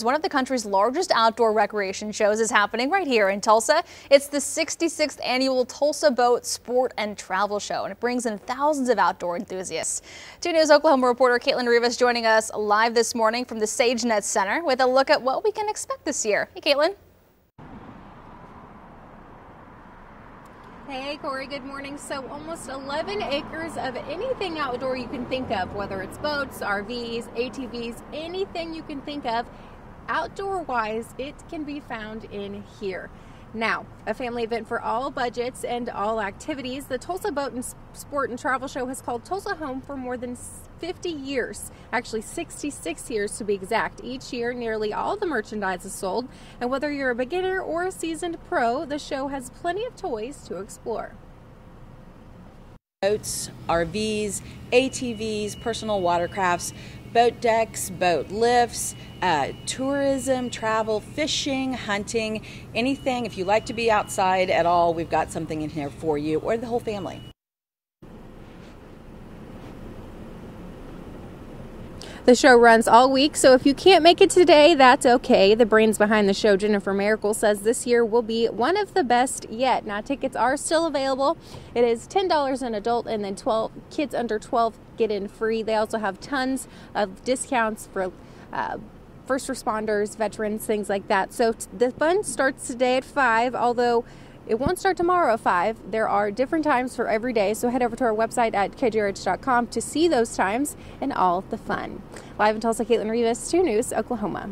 One of the country's largest outdoor recreation shows is happening right here in Tulsa. It's the 66th annual Tulsa Boat Sport and Travel Show, and it brings in thousands of outdoor enthusiasts. 2 News Oklahoma reporter Caitlin Rivas joining us live this morning from the SageNet Center with a look at what we can expect this year. Hey, Caitlin. Hey, Corey, good morning. So, almost 11 acres of anything outdoor you can think of, whether it's boats, RVs, ATVs, anything you can think of outdoor wise, it can be found in here. Now, a family event for all budgets and all activities, the Tulsa Boat and Sport and Travel Show has called Tulsa home for more than 50 years, actually 66 years to be exact. Each year, nearly all the merchandise is sold, and whether you're a beginner or a seasoned pro, the show has plenty of toys to explore boats, RVs, ATVs, personal watercrafts, boat decks, boat lifts, uh, tourism, travel, fishing, hunting, anything. If you like to be outside at all, we've got something in here for you or the whole family. The show runs all week, so if you can't make it today, that's okay. The brains behind the show, Jennifer Miracle, says this year will be one of the best yet. Now, tickets are still available. It is $10 an adult, and then 12 kids under 12 get in free. They also have tons of discounts for uh, first responders, veterans, things like that. So the fun starts today at 5, although it won't start tomorrow at 5. There are different times for every day, so head over to our website at kjrh.com to see those times and all the fun. Live in Tulsa, Caitlin Rivas, 2 News, Oklahoma.